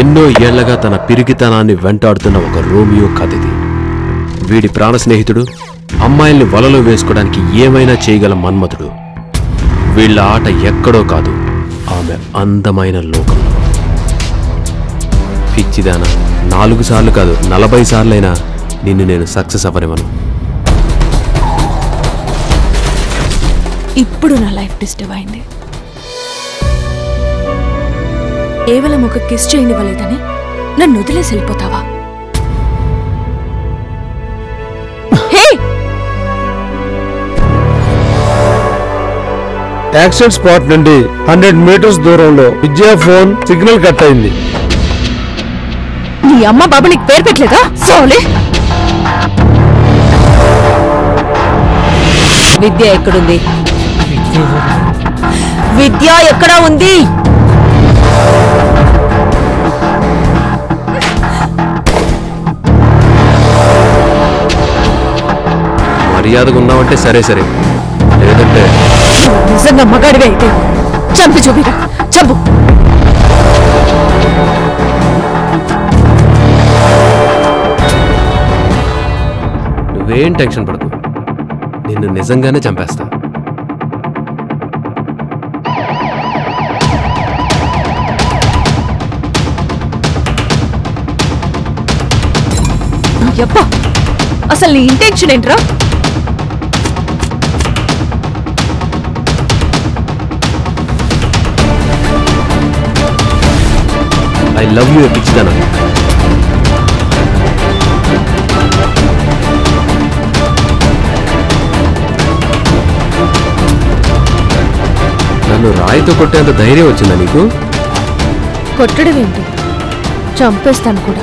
ఎన్నో ఏళ్ళగా తన పిరిగితనాన్ని వెంటాడుతున్న ఒక రోమియో కథ ఇది. వీడి ప్రాణ స్నేహితుడు అమ్మాయిల్ని వలలో వేసుకోవడానికి ఏమైనా చేయగల మన్మథుడు వీళ్ళ ఆట ఎక్కడో కాదు ఆమె అందమైన లోకం. పిచ్చిదాన నాలుగు సార్లు కాదు నలభై సార్లైనా నిన్ను నేను సక్సెస్ అవ్వనివ్వను. ఇప్పుడు నా లైఫ్ డిస్టర్బ్ అయింది. కేవలం ఒక కిస్ చేయనివ్వలేదని నన్ను వదిలేసి వెళ్ళిపోతావా? యాక్సిడెంట్ స్పాట్ నుండి హండ్రెడ్ మీటర్స్ దూరంలో విద్యా ఫోన్ సిగ్నల్ కట్ అయింది. నీ అమ్మ బాబు నీకు పేరు పెట్టలేదా? సోలే విద్య ఎక్కడుంది? విద్య ఎక్కడ ఉంది? మర్యాదగా ఉన్నావంటే సరే సరే. లేదంటే నిజంగా మగాడివే అయితే చంపి చూపిరా. చంపు. నువ్వేం టెన్షన్ పడకు. నిన్ను నిజంగానే చంపేస్తా. అసలు నీ ఇంటెన్షన్ ఏంట్రా? ఐ లవ్ యూ పిచ్చిదానా నన్ను రాయితో కొట్టేంత ధైర్యం వచ్చిందా నీకు? కొట్టడం ఏంటి చంపేస్తాను కూడా.